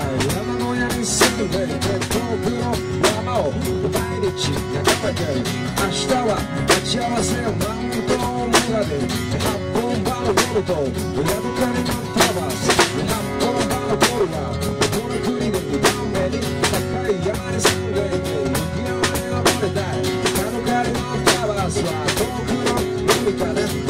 山の屋に住んで鉄遠部の山を毎日眺めてる明日は待ち合わせをマウント村で八本バのゴルと裏どかにのタワバス八本場のゴルはこの国で2番目に高い山に住んでいて雪山に登れたい田のかのタワースは遠くの海から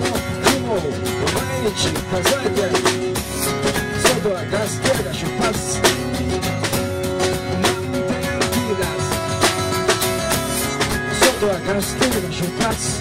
毎日眺めて山猫のギャルは山小屋に住んでいて僕の雲を毎日数えて外はガス停が出発マウンテンピーラス外はガス停が出発